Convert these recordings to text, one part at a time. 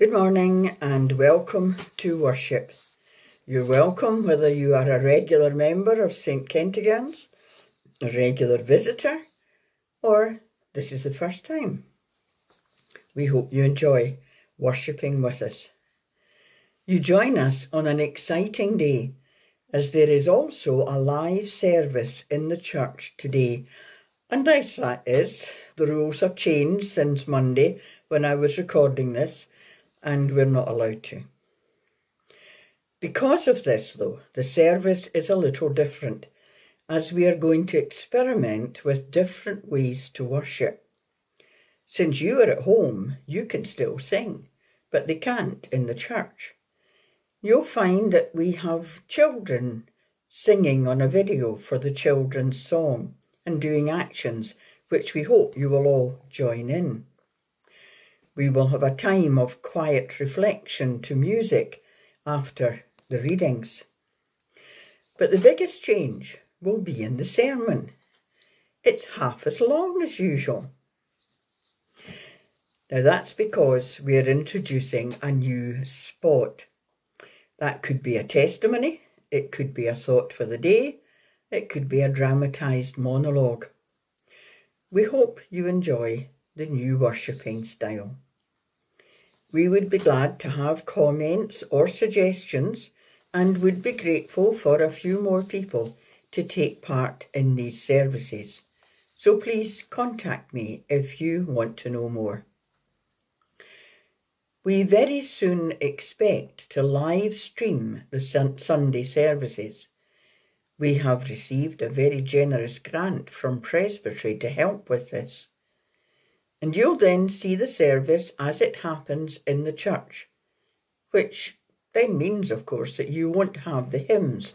Good morning and welcome to worship. You're welcome whether you are a regular member of St Kentigern's, a regular visitor, or this is the first time. We hope you enjoy worshipping with us. You join us on an exciting day as there is also a live service in the church today. Unless that is, the rules have changed since Monday when I was recording this, and we're not allowed to. Because of this, though, the service is a little different, as we are going to experiment with different ways to worship. Since you are at home, you can still sing, but they can't in the church. You'll find that we have children singing on a video for the children's song and doing actions which we hope you will all join in. We will have a time of quiet reflection to music after the readings. But the biggest change will be in the sermon. It's half as long as usual. Now that's because we're introducing a new spot. That could be a testimony, it could be a thought for the day, it could be a dramatised monologue. We hope you enjoy the new worshipping style. We would be glad to have comments or suggestions and would be grateful for a few more people to take part in these services. So please contact me if you want to know more. We very soon expect to live stream the Sunday services. We have received a very generous grant from Presbytery to help with this. And you'll then see the service as it happens in the church, which then means, of course, that you won't have the hymns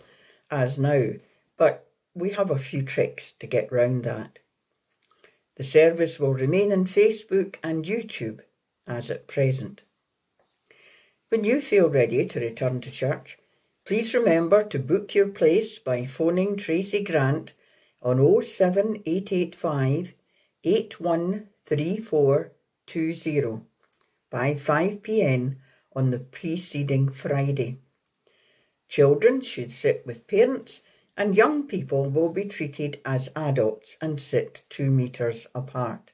as now, but we have a few tricks to get round that. The service will remain on Facebook and YouTube as at present. When you feel ready to return to church, please remember to book your place by phoning Tracy Grant on 07885 813420 by 5pm on the preceding Friday. Children should sit with parents and young people will be treated as adults and sit two metres apart.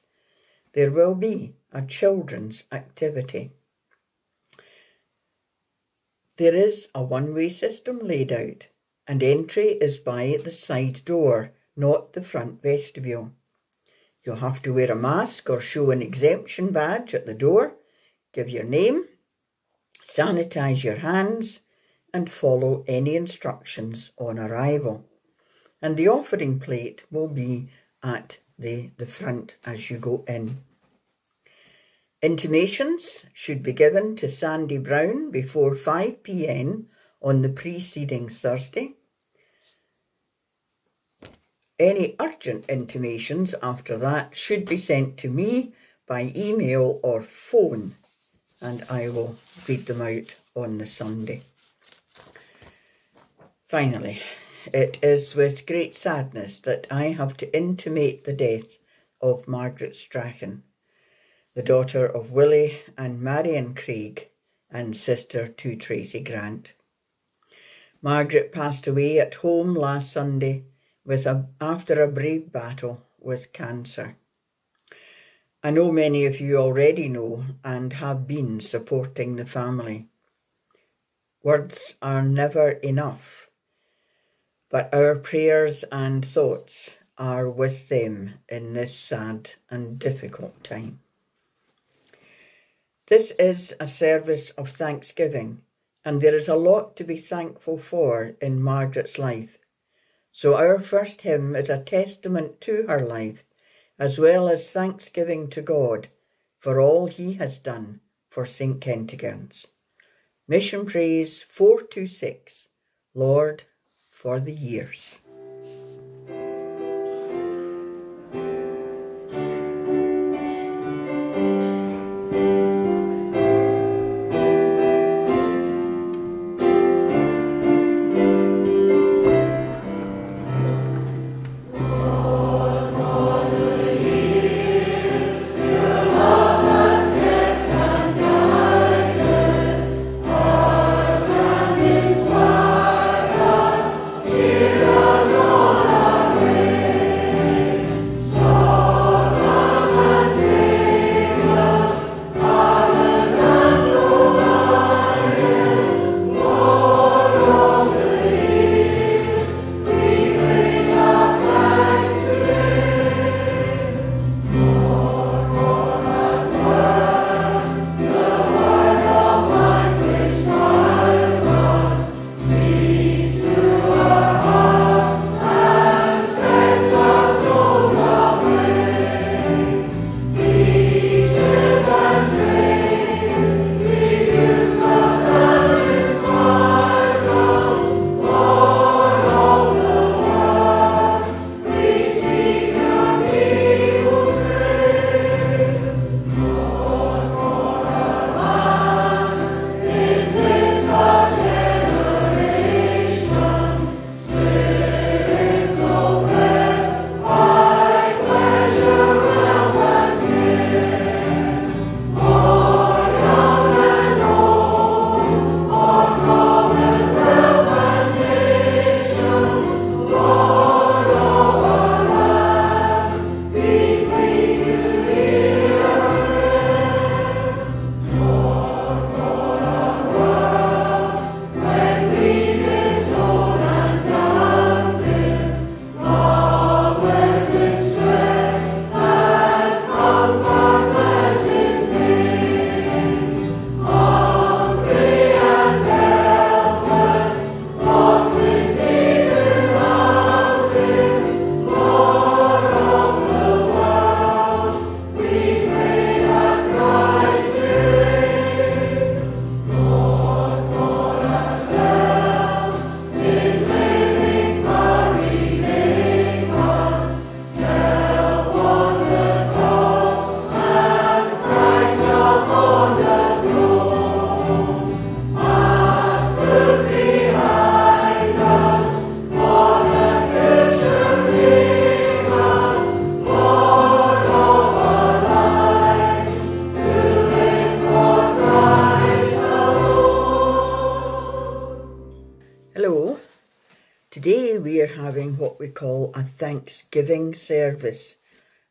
There will be a children's activity. There is a one-way system laid out and entry is by the side door, not the front vestibule. You'll have to wear a mask or show an exemption badge at the door, give your name, sanitise your hands and follow any instructions on arrival. And the offering plate will be at the, the front as you go in. Intimations should be given to Sandy Brown before 5pm on the preceding Thursday. Any urgent intimations after that should be sent to me by email or phone and I will read them out on the Sunday. Finally, it is with great sadness that I have to intimate the death of Margaret Strachan the daughter of Willie and Marion Craig and sister to Tracy Grant. Margaret passed away at home last Sunday with a, after a brave battle with cancer. I know many of you already know and have been supporting the family. Words are never enough, but our prayers and thoughts are with them in this sad and difficult time. This is a service of thanksgiving, and there is a lot to be thankful for in Margaret's life. So our first hymn is a testament to her life, as well as thanksgiving to God for all he has done for St. Kentigern's. Mission Praise 426, Lord, for the years. A Thanksgiving service.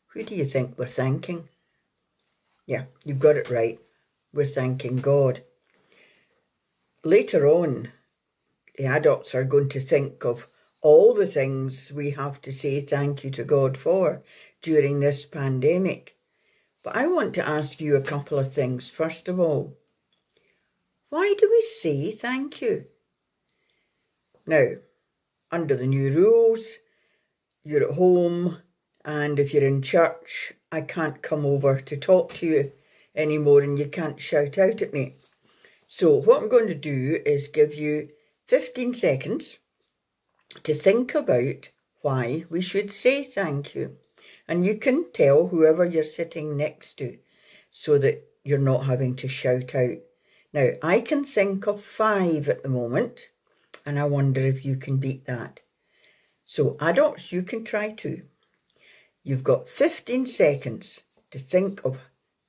Who do you think we're thanking? Yeah, you've got it right. We're thanking God. Later on, the adults are going to think of all the things we have to say thank you to God for during this pandemic. But I want to ask you a couple of things. First of all, why do we say thank you? Now, under the new rules, you're at home, and if you're in church, I can't come over to talk to you anymore and you can't shout out at me. So, what I'm going to do is give you 15 seconds to think about why we should say thank you. And you can tell whoever you're sitting next to so that you're not having to shout out. Now, I can think of five at the moment, and I wonder if you can beat that. So, adults, you can try too. You've got 15 seconds to think of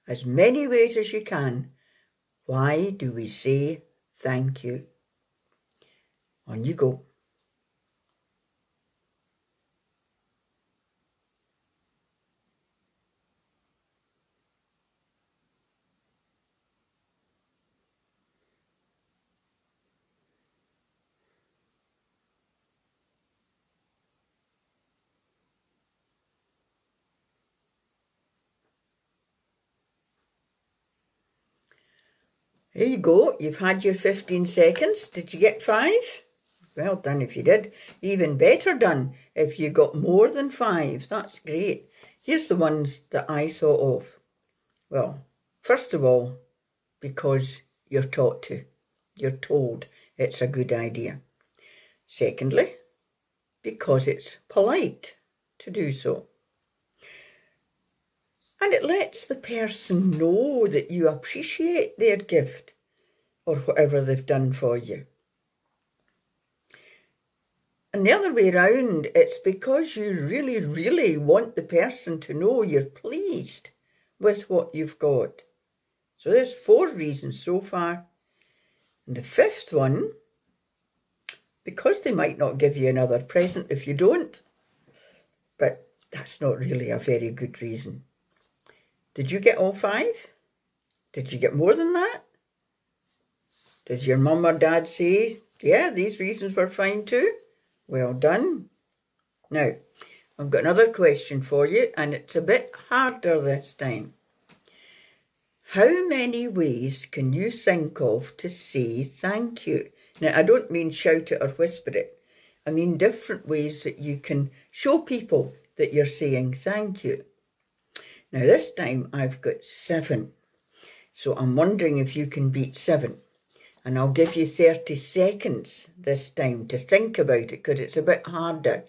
as many ways as you can. Why do we say thank you? On you go. There you go. You've had your 15 seconds. Did you get five? Well done if you did. Even better done if you got more than five. That's great. Here's the ones that I thought of. Well, first of all, because you're taught to. You're told it's a good idea. Secondly, because it's polite to do so. And it lets the person know that you appreciate their gift or whatever they've done for you. And the other way round, it's because you really, really want the person to know you're pleased with what you've got. So there's four reasons so far. And the fifth one, because they might not give you another present if you don't. But that's not really a very good reason. Did you get all five? Did you get more than that? Does your mum or dad say, yeah, these reasons were fine too? Well done. Now, I've got another question for you, and it's a bit harder this time. How many ways can you think of to say thank you? Now, I don't mean shout it or whisper it. I mean different ways that you can show people that you're saying thank you. Now, this time I've got seven. So I'm wondering if you can beat seven. And I'll give you 30 seconds this time to think about it because it's a bit harder.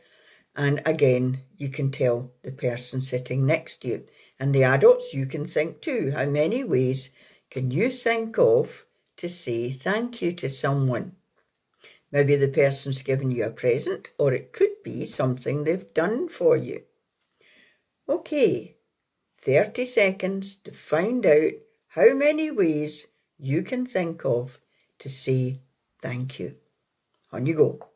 And again, you can tell the person sitting next to you. And the adults, you can think too. How many ways can you think of to say thank you to someone? Maybe the person's given you a present, or it could be something they've done for you. Okay, 30 seconds to find out how many ways you can think of to say thank you. On you go.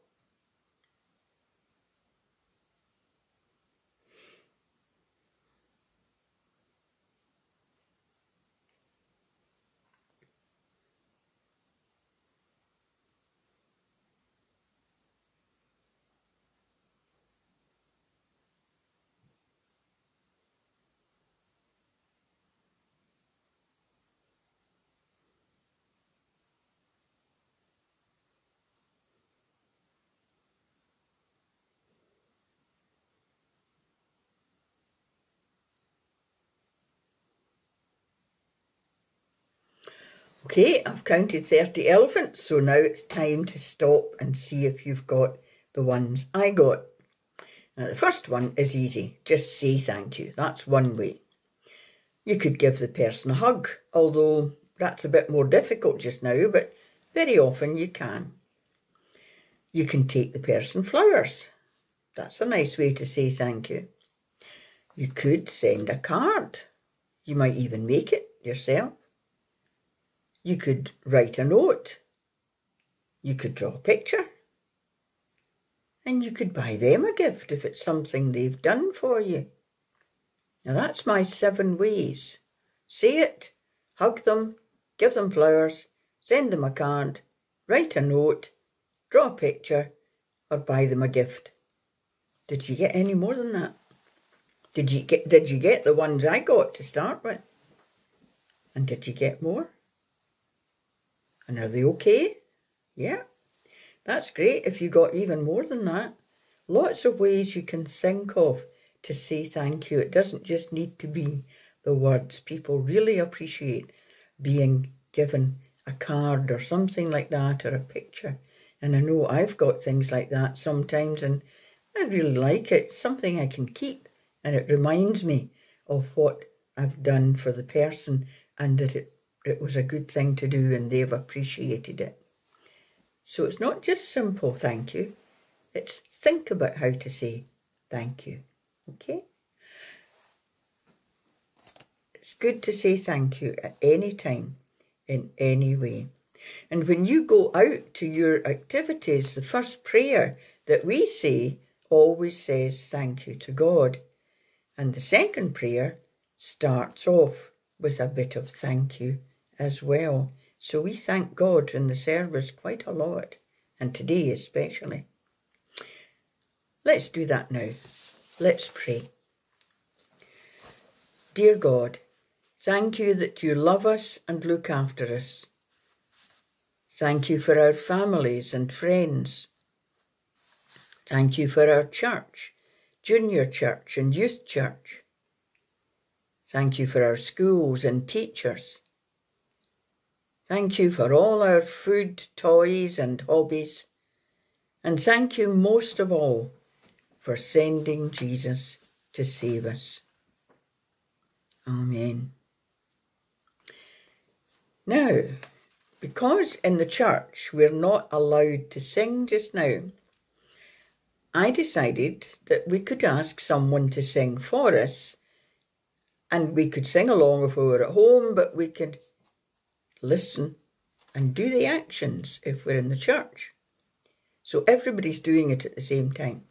Okay, I've counted 30 elephants, so now it's time to stop and see if you've got the ones I got. Now, the first one is easy. Just say thank you. That's one way. You could give the person a hug, although that's a bit more difficult just now, but very often you can. You can take the person flowers. That's a nice way to say thank you. You could send a card. You might even make it yourself. You could write a note. You could draw a picture. And you could buy them a gift if it's something they've done for you. Now that's my seven ways. See it, hug them, give them flowers, send them a card, write a note, draw a picture, or buy them a gift. Did you get any more than that? Did you get did you get the ones I got to start with? And did you get more? And are they okay? Yeah. That's great if you got even more than that. Lots of ways you can think of to say thank you. It doesn't just need to be the words. People really appreciate being given a card or something like that or a picture. And I know I've got things like that sometimes and I really like it. It's something I can keep and it reminds me of what I've done for the person and that it, it was a good thing to do and they've appreciated it. So it's not just simple thank you, it's think about how to say thank you. Okay? It's good to say thank you at any time, in any way. And when you go out to your activities, the first prayer that we say always says thank you to God. And the second prayer starts off with a bit of thank you as well. So we thank God in the service quite a lot, and today especially. Let's do that now. Let's pray. Dear God, thank you that you love us and look after us. Thank you for our families and friends. Thank you for our church, junior church and youth church. Thank you for our schools and teachers. Thank you for all our food, toys, and hobbies. And thank you most of all for sending Jesus to save us. Amen. Now, because in the church we're not allowed to sing just now, I decided that we could ask someone to sing for us and we could sing along if we were at home, but we could listen and do the actions if we're in the church. So everybody's doing it at the same time.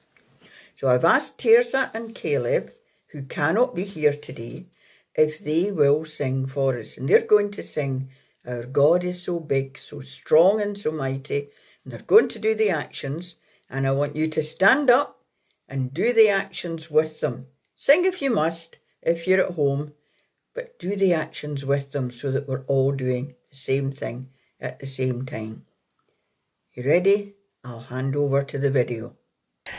So I've asked Tirza and Caleb, who cannot be here today, if they will sing for us. And they're going to sing, Our God is so big, so strong, and so mighty. And they're going to do the actions. And I want you to stand up and do the actions with them. Sing if you must, if you're at home, but do the actions with them so that we're all doing the same thing at the same time. You ready? I'll hand over to the video.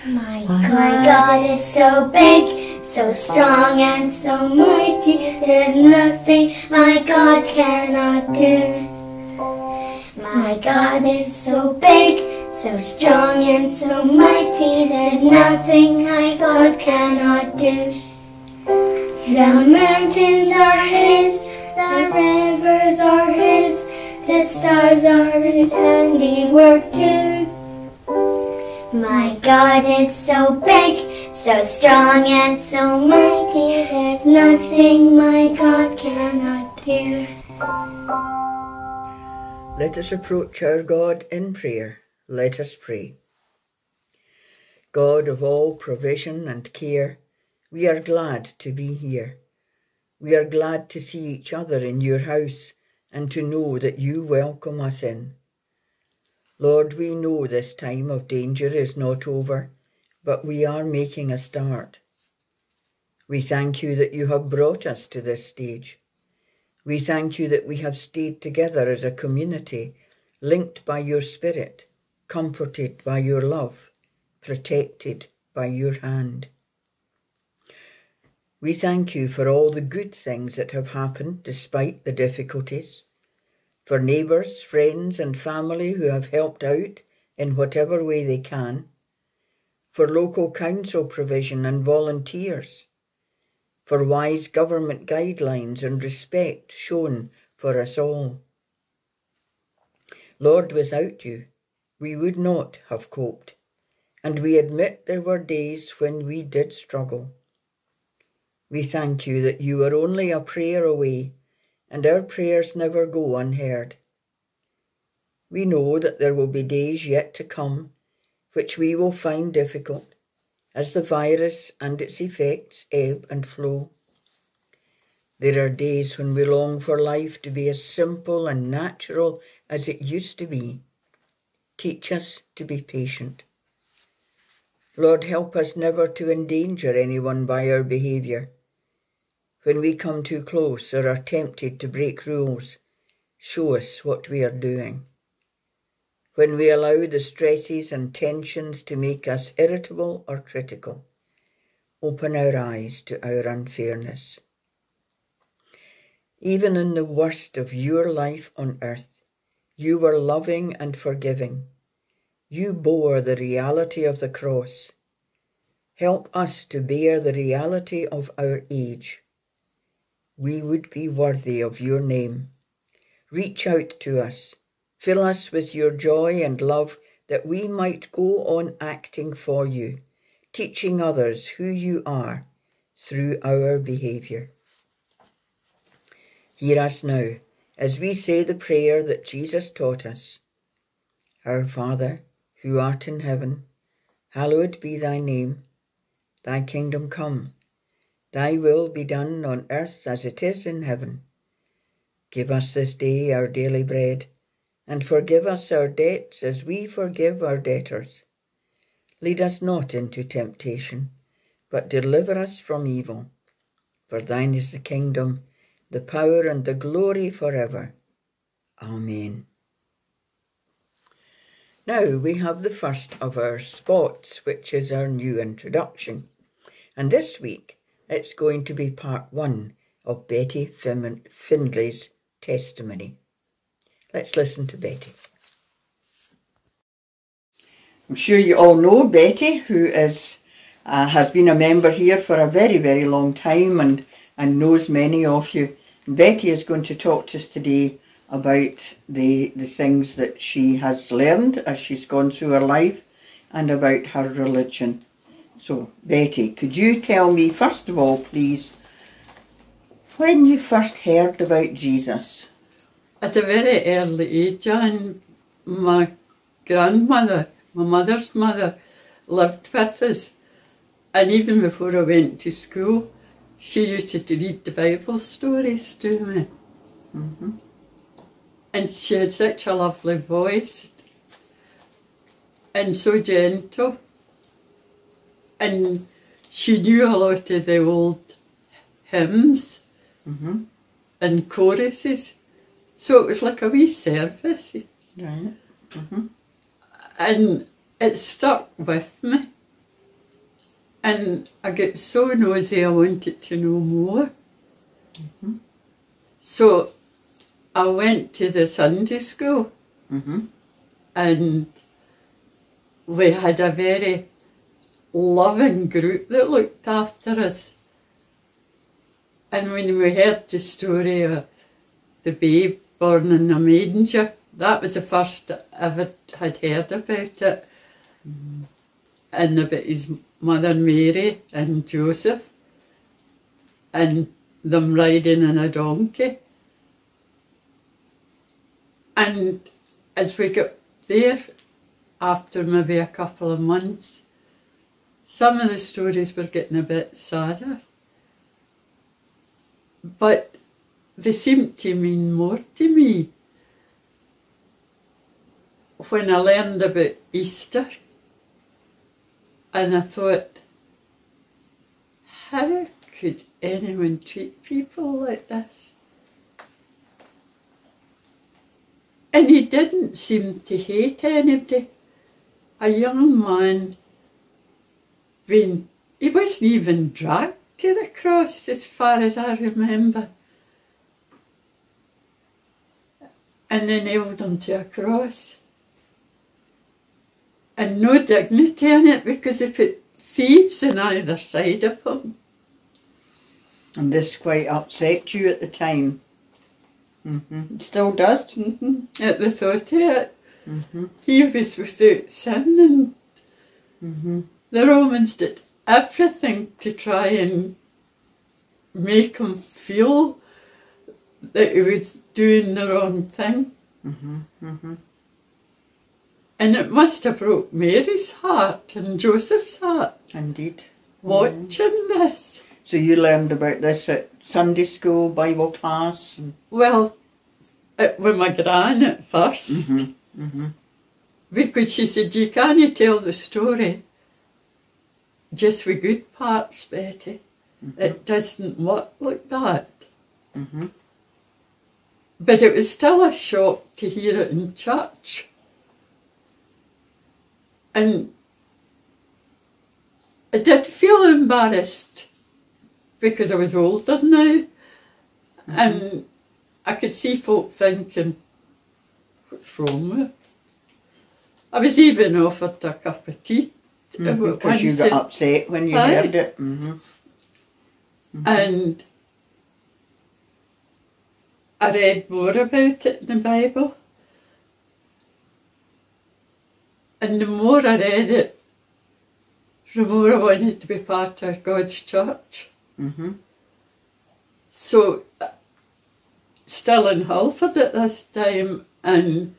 My God, God is so big, so strong and so mighty. There's nothing my God cannot do. My God is so big, so strong and so mighty. There's nothing my God cannot do. The mountains are His, the rivers are His, the stars are His handiwork too. My God is so big, so strong and so mighty, there's nothing my God cannot do. Let us approach our God in prayer. Let us pray. God of all provision and care, we are glad to be here. We are glad to see each other in your house and to know that you welcome us in. Lord, we know this time of danger is not over, but we are making a start. We thank you that you have brought us to this stage. We thank you that we have stayed together as a community, linked by your Spirit, comforted by your love, protected by your hand. We thank you for all the good things that have happened despite the difficulties, for neighbours, friends, and family who have helped out in whatever way they can, for local council provision and volunteers, for wise government guidelines and respect shown for us all. Lord, without you, we would not have coped, and we admit there were days when we did struggle. We thank you that you are only a prayer away and our prayers never go unheard. We know that there will be days yet to come which we will find difficult as the virus and its effects ebb and flow. There are days when we long for life to be as simple and natural as it used to be. Teach us to be patient. Lord, help us never to endanger anyone by our behaviour. When we come too close or are tempted to break rules, show us what we are doing. When we allow the stresses and tensions to make us irritable or critical, open our eyes to our unfairness. Even in the worst of your life on earth, you were loving and forgiving you bore the reality of the cross. Help us to bear the reality of our age. We would be worthy of your name. Reach out to us. Fill us with your joy and love that we might go on acting for you, teaching others who you are through our behaviour. Hear us now as we say the prayer that Jesus taught us. Our Father, who art in heaven, hallowed be thy name. Thy kingdom come, thy will be done on earth as it is in heaven. Give us this day our daily bread, and forgive us our debts as we forgive our debtors. Lead us not into temptation, but deliver us from evil. For thine is the kingdom, the power, and the glory forever. Amen. Now we have the first of our spots, which is our new introduction. And this week it's going to be part one of Betty Findlay's testimony. Let's listen to Betty. I'm sure you all know Betty, who is uh, has been a member here for a very, very long time and, and knows many of you. Betty is going to talk to us today about the, the things that she has learned as she's gone through her life and about her religion. So, Betty, could you tell me, first of all, please, when you first heard about Jesus? At a very early age, and my grandmother, my mother's mother, lived with us. And even before I went to school, she used to read the Bible stories to me. Mm-hmm. And she had such a lovely voice and so gentle. And she knew a lot of the old hymns mm-hmm. and choruses. So it was like a wee service. Right. Mm-hmm. And it stuck with me. And I get so nosy I wanted to know more. Mm-hmm. So I went to the Sunday school mm-hmm. and we had a very loving group that looked after us. And when we heard the story of the babe born in a manger, that was the first I ever had heard about it. And about his mother Mary and Joseph and them riding in a donkey. And as we got there, after maybe a couple of months, some of the stories were getting a bit sadder. But they seemed to mean more to me when I learned about Easter. And I thought, how could anyone treat people like this? And he didn't seem to hate anybody. A young man, being, he wasn't even dragged to the cross as far as I remember. And they nailed him to a cross. And no dignity in it because they put thieves on either side of him. And this quite upset you at the time? Mm-hmm. It still does. Mm-hmm. At the thought of it, mm-hmm. he was without sin, and mm-hmm. The Romans did everything to try and make him feel that he was doing the wrong thing. Mm-hmm. Mm-hmm. And it must have broke Mary's heart and Joseph's heart Indeed. watching this. So you learned about this at Sunday school, Bible class? And, Well, it was my gran at 1st Mm-hmm. Because she said, You can't tell the story just with good parts, Betty. It doesn't work like that. Mhm. But it was still a shock to hear it in church. And I did feel embarrassed because I was older now. And I could see folk thinking, what's wrong with? I was even offered a cup of tea. Because you got upset when you heard it. hmm And I read more about it in the Bible. And the more I read it, the more I wanted to be part of God's church. hmm So, still in Hurlford at this time, and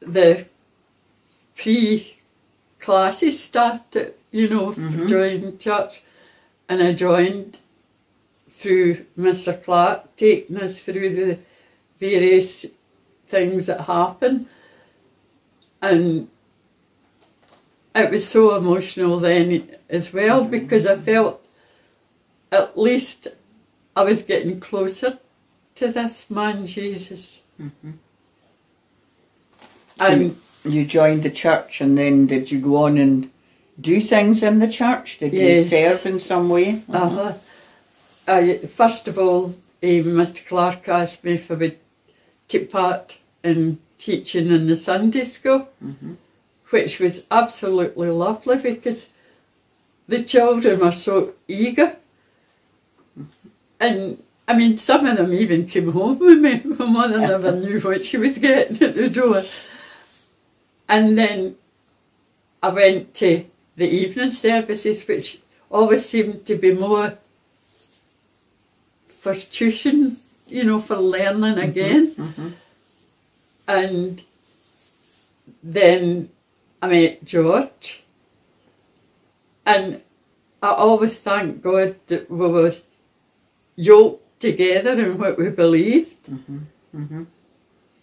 the pre classes started, you know, for Mhm. joining church, and I joined through Mr. Clark taking us through the various things that happen, and it was so emotional then as well because I felt at least I was getting closer to this man Jesus. And You joined the church and then did you go on and do things in the church? Did you serve in some way? uh, I, first of all, eh, Mr. Clark asked me if I would take part in teaching in the Sunday school, which was absolutely lovely because the children were so eager. And I mean, some of them even came home with me. My mother never knew what she was getting at the door. And then I went to the evening services, which always seemed to be more for tuition, you know, for learning mm-hmm, again. Mm-hmm. And then I met George, and I always thank God that we were yoked together in what we believed. Mm-hmm,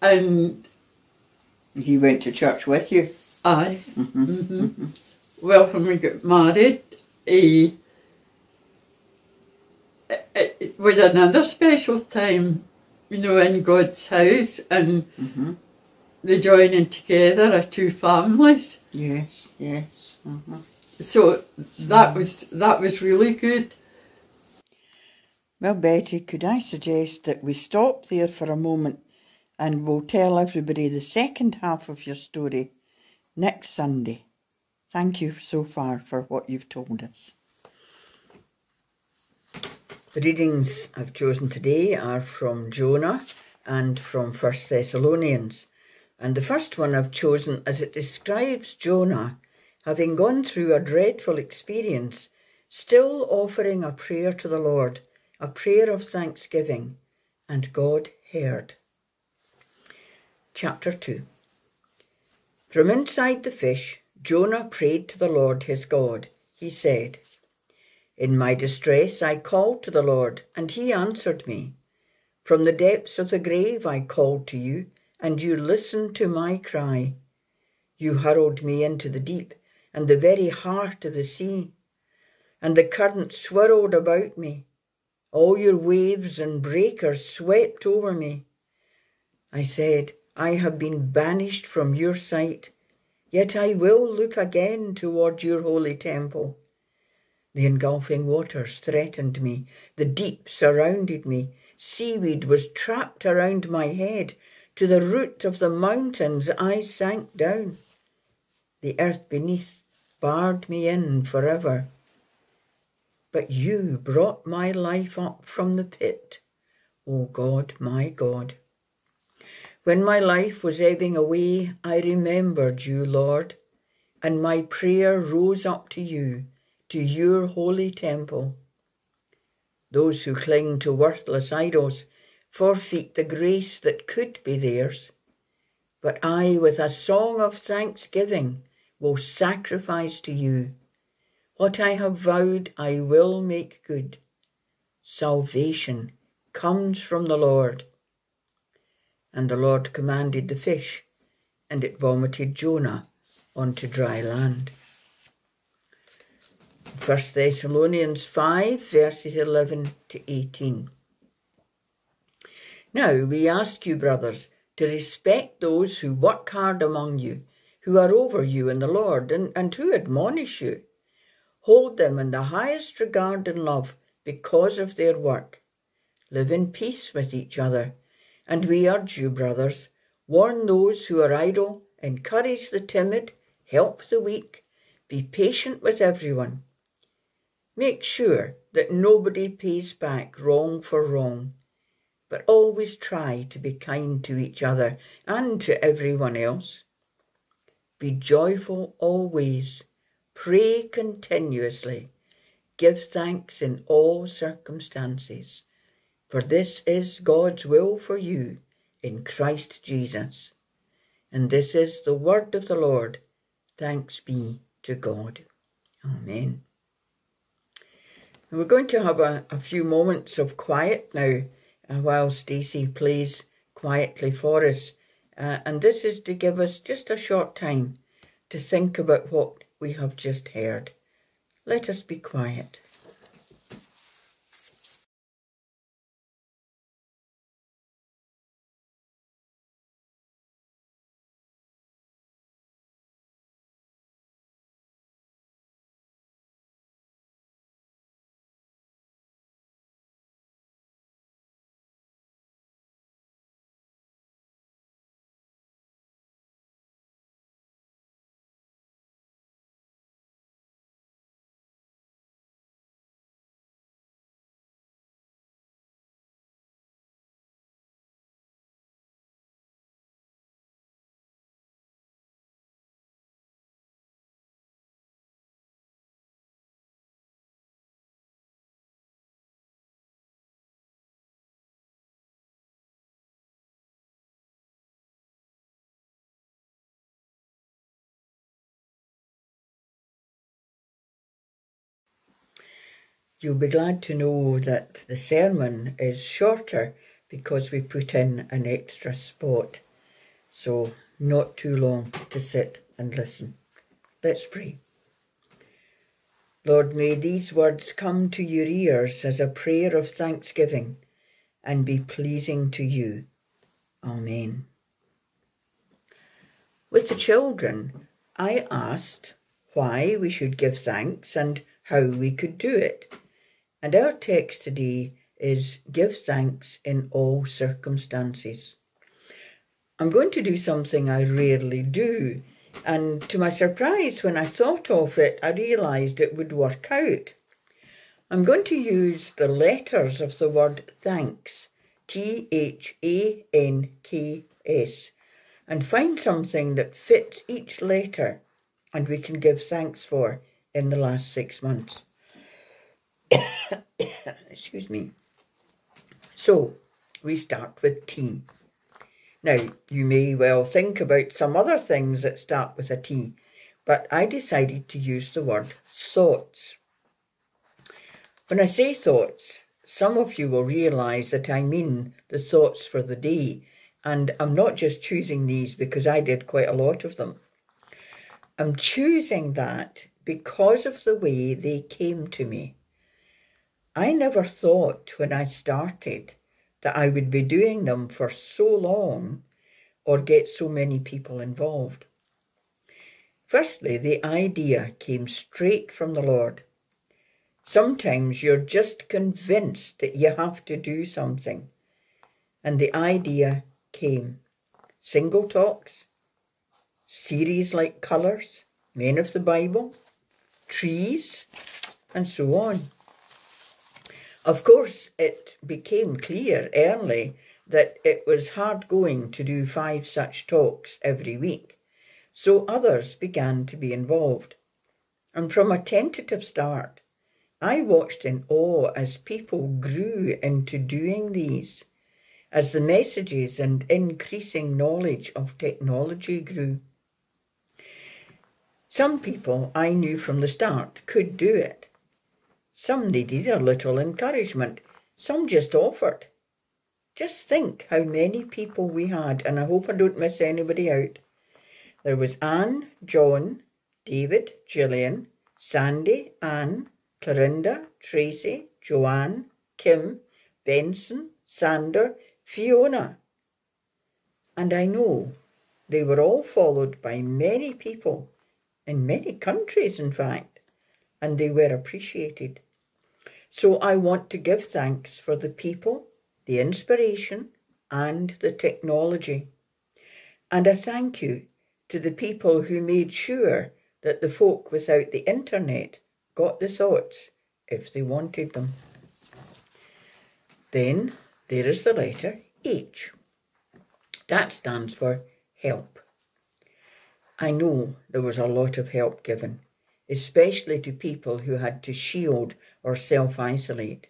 and He went to church with you. I, hmm well, when we got married, he, it, it was another special time, you know, in God's house and Mhm. the joining together of two families. Yes, yes. mhm. So that was that was really good. Well, Betty, could I suggest that we stop there for a moment and we'll tell everybody the second half of your story next Sunday. Thank you so far for what you've told us. The readings I've chosen today are from Jonah and from First Thessalonians. And the first one I've chosen as it describes Jonah having gone through a dreadful experience, still offering a prayer to the Lord, a prayer of thanksgiving, and God heard. Chapter 2 From inside the fish, Jonah prayed to the Lord his God. He said, In my distress I called to the Lord, and he answered me. From the depths of the grave I called to you, and you listened to my cry. You hurled me into the deep, and the very heart of the sea, and the current swirled about me. All your waves and breakers swept over me. I said, I have been banished from your sight, yet I will look again toward your holy temple. The engulfing waters threatened me, the deep surrounded me, seaweed was trapped around my head, to the root of the mountains I sank down. The earth beneath barred me in forever. But you brought my life up from the pit, O God, my God. When my life was ebbing away, I remembered you, Lord, and my prayer rose up to you, to your holy temple. Those who cling to worthless idols forfeit the grace that could be theirs. but I, with a song of thanksgiving, will sacrifice to you. What I have vowed, I will make good. Salvation comes from the Lord. And the Lord commanded the fish, and it vomited Jonah onto dry land. 1 Thessalonians 5, verses 11 to 18. Now we ask you, brothers, to respect those who work hard among you, who are over you in the Lord, and, and who admonish you. Hold them in the highest regard and love because of their work. Live in peace with each other. And we urge you, brothers, warn those who are idle, encourage the timid, help the weak, be patient with everyone. Make sure that nobody pays back wrong for wrong, but always try to be kind to each other and to everyone else. Be joyful always, pray continuously, give thanks in all circumstances, for this is God's will for you in Christ Jesus. And this is the word of the Lord. Thanks be to God. Amen. We're going to have a, a few moments of quiet now uh, while Stacey plays quietly for us. Uh, and this is to give us just a short time to think about what we have just heard. Let us be quiet. You'll be glad to know that the sermon is shorter because we put in an extra spot. So, not too long to sit and listen. Let's pray. Lord, may these words come to your ears as a prayer of thanksgiving and be pleasing to you. Amen. With the children, I asked why we should give thanks and how we could do it. And our text today is Give thanks in all circumstances. I'm going to do something I rarely do, and to my surprise, when I thought of it, I realised it would work out. I'm going to use the letters of the word thanks, T H A N K S, and find something that fits each letter and we can give thanks for in the last six months. Excuse me. So, we start with T. Now, you may well think about some other things that start with a T, but I decided to use the word thoughts. When I say thoughts, some of you will realise that I mean the thoughts for the day, and I'm not just choosing these because I did quite a lot of them. I'm choosing that because of the way they came to me. I never thought when I started that I would be doing them for so long or get so many people involved. Firstly, the idea came straight from the Lord. Sometimes you're just convinced that you have to do something. And the idea came. Single talks, series like colours, men of the Bible, trees, and so on. Of course, it became clear early that it was hard going to do five such talks every week, so others began to be involved. And from a tentative start, I watched in awe as people grew into doing these. as the messages and increasing knowledge of technology grew. Some people I knew from the start could do it. Some needed a little encouragement, some just offered. Just think how many people we had, and I hope I don't miss anybody out. There was Anne, John, David, Gillian, Sandy, Anne, Clarinda, Tracy, Joanne, Kim, Benson, Sander, Fiona. And I know they were all followed by many people, in many countries, in fact, and they were appreciated. So I want to give thanks for the people, the inspiration, and the technology. And a thank you to the people who made sure that the folk without the internet got the thoughts if they wanted them. Then there is the letter H. That stands for help. I know there was a lot of help given, especially to people who had to shield or self isolate.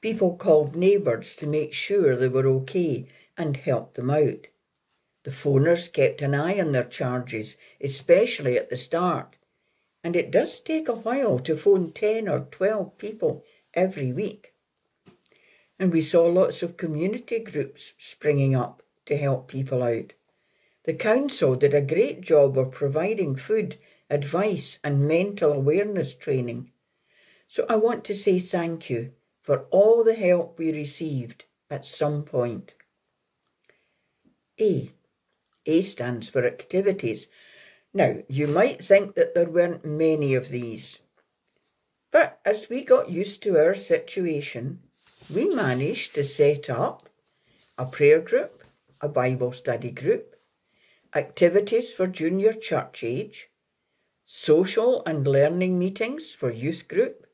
People called neighbours to make sure they were okay and help them out. The phoners kept an eye on their charges, especially at the start, and it does take a while to phone 10 or 12 people every week. And we saw lots of community groups springing up to help people out. The council did a great job of providing food, advice, and mental awareness training. So I want to say thank you for all the help we received at some point. A. A stands for activities. Now, you might think that there weren't many of these. But as we got used to our situation, we managed to set up a prayer group, a Bible study group, activities for junior church age, social and learning meetings for youth group,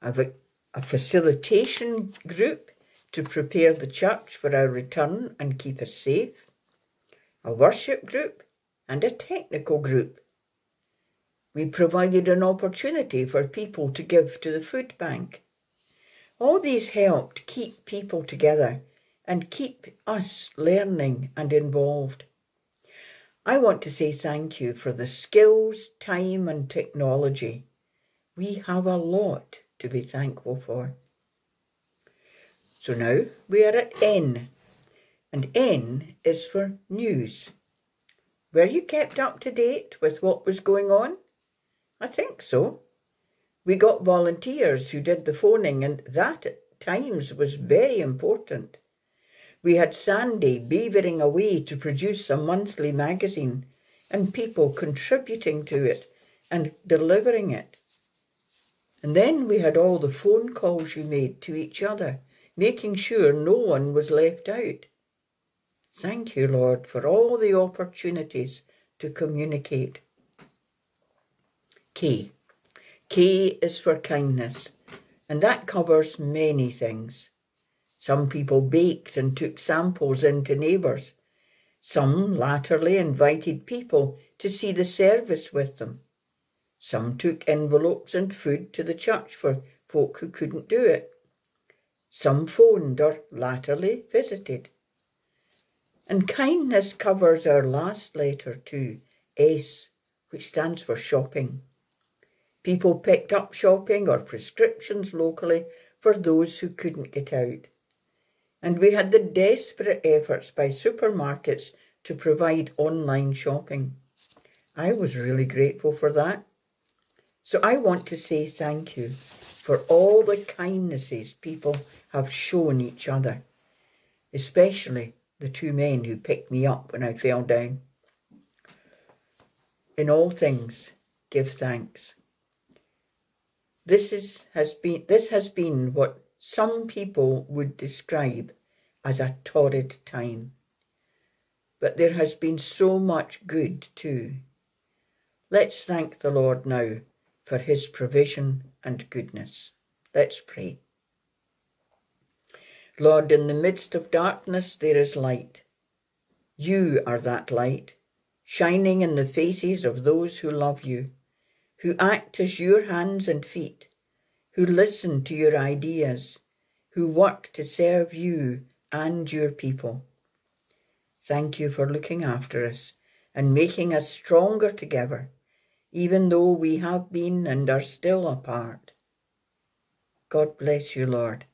a, a facilitation group to prepare the church for our return and keep us safe, a worship group, and a technical group. We provided an opportunity for people to give to the food bank. All these helped keep people together and keep us learning and involved. I want to say thank you for the skills, time, and technology. We have a lot to be thankful for. So now we are at N and N is for news. Were you kept up to date with what was going on? I think so. We got volunteers who did the phoning, and that at times was very important. We had Sandy beavering away to produce a monthly magazine, and people contributing to it and delivering it. And then we had all the phone calls you made to each other, making sure no one was left out. Thank you, Lord, for all the opportunities to communicate. K. K is for kindness, and that covers many things. Some people baked and took samples in to neighbours. Some latterly invited people to see the service with them. Some took envelopes and food to the church for folk who couldn't do it. Some phoned or latterly visited. And kindness covers our last letter too, S, which stands for shopping. People picked up shopping or prescriptions locally for those who couldn't get out. And we had the desperate efforts by supermarkets to provide online shopping. I was really grateful for that. So I want to say thank you for all the kindnesses people have shown each other, especially the two men who picked me up when I fell down. In all things, give thanks. This is, has been this has been what some people would describe as a torrid time. But there has been so much good too. Let's thank the Lord now for his provision and goodness. Let's pray. Lord, in the midst of darkness there is light. You are that light, shining in the faces of those who love you, who act as your hands and feet, who listen to your ideas, who work to serve you and your people. Thank you for looking after us and making us stronger together, even though we have been and are still apart. God bless you, Lord.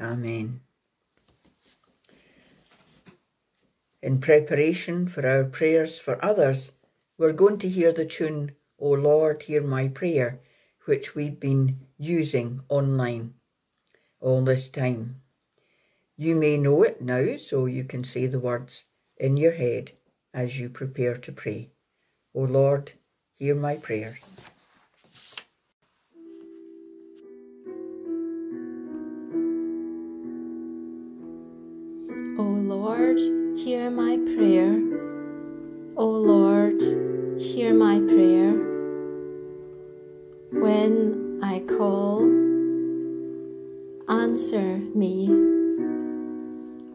Amen. In preparation for our prayers for others, we're going to hear the tune, O Lord, Hear My Prayer, which we've been using online all this time. You may know it now, so you can say the words in your head as you prepare to pray. O Lord, hear my prayer. O Lord, hear my prayer. O Lord, hear my prayer. When I call, answer me.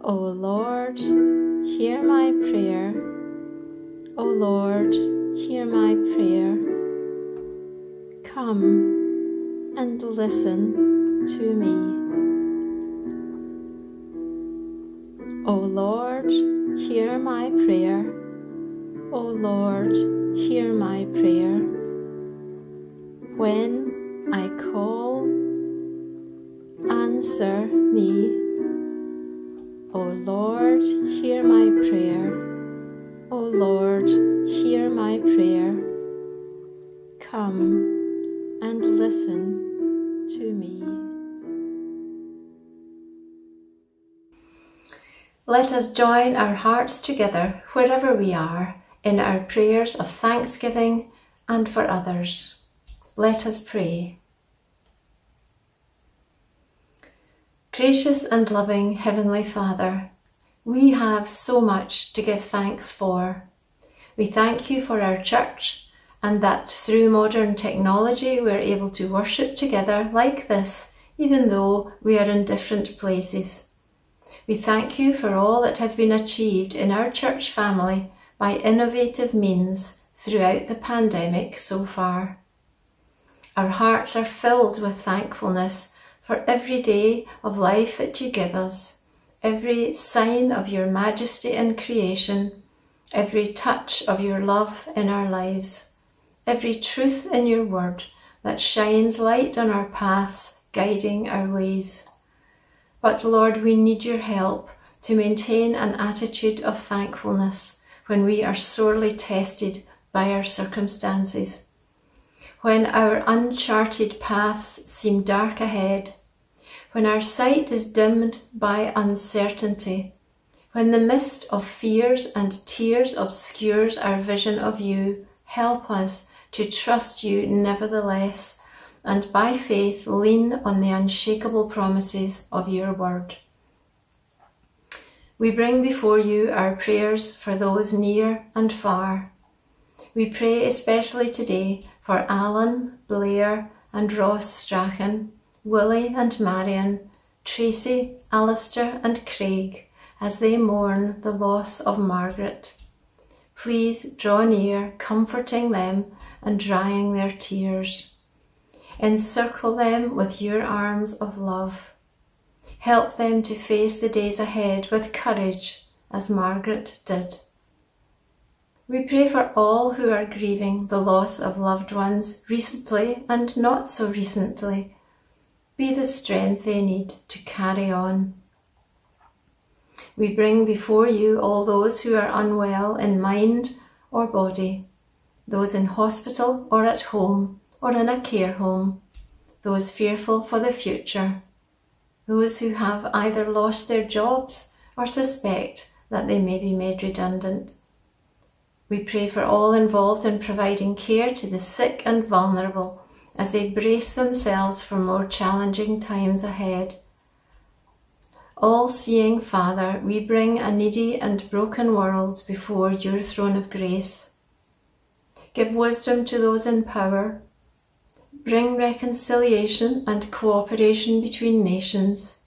O Lord, hear my prayer. O Lord, hear my prayer. Come and listen to me. O Lord, hear my prayer. O Lord, hear my prayer. When I call, answer me. O Lord, hear my prayer. O Lord, hear my prayer. Come and listen to me. Let us join our hearts together wherever we are in our prayers of thanksgiving and for others. Let us pray. Gracious and loving Heavenly Father, we have so much to give thanks for. We thank you for our church and that through modern technology we're able to worship together like this, even though we are in different places. We thank you for all that has been achieved in our church family by innovative means throughout the pandemic so far. Our hearts are filled with thankfulness for every day of life that you give us, every sign of your majesty in creation, every touch of your love in our lives, every truth in your word that shines light on our paths, guiding our ways. But Lord, we need your help to maintain an attitude of thankfulness when we are sorely tested by our circumstances. When our uncharted paths seem dark ahead, when our sight is dimmed by uncertainty, when the mist of fears and tears obscures our vision of you, help us to trust you nevertheless and by faith lean on the unshakable promises of your word. We bring before you our prayers for those near and far. We pray especially today for Alan, Blair, and Ross Strachan, Willie and Marion, Tracy, Alistair, and Craig as they mourn the loss of Margaret. Please draw near, comforting them and drying their tears. Encircle them with your arms of love. Help them to face the days ahead with courage, as Margaret did. We pray for all who are grieving the loss of loved ones recently and not so recently. Be the strength they need to carry on. We bring before you all those who are unwell in mind or body, those in hospital or at home or in a care home, those fearful for the future, those who have either lost their jobs or suspect that they may be made redundant. We pray for all involved in providing care to the sick and vulnerable as they brace themselves for more challenging times ahead. All seeing Father, we bring a needy and broken world before your throne of grace. Give wisdom to those in power bring reconciliation and cooperation between nations.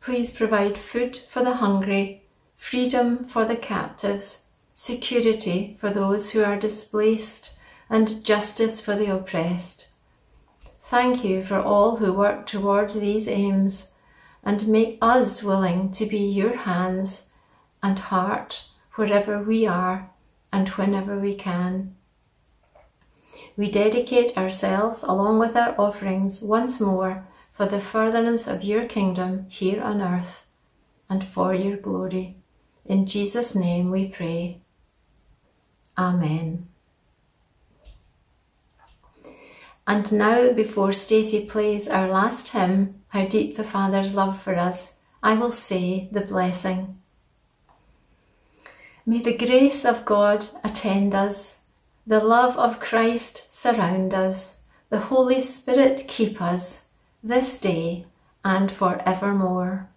Please provide food for the hungry, freedom for the captives, security for those who are displaced, and justice for the oppressed. Thank you for all who work towards these aims and make us willing to be your hands and heart wherever we are and whenever we can. We dedicate ourselves along with our offerings once more for the furtherance of your kingdom here on earth and for your glory. In Jesus' name we pray. Amen. And now, before Stacey plays our last hymn, How Deep the Father's Love for Us, I will say the blessing. May the grace of God attend us, the love of Christ surround us, the Holy Spirit keep us, this day and for evermore.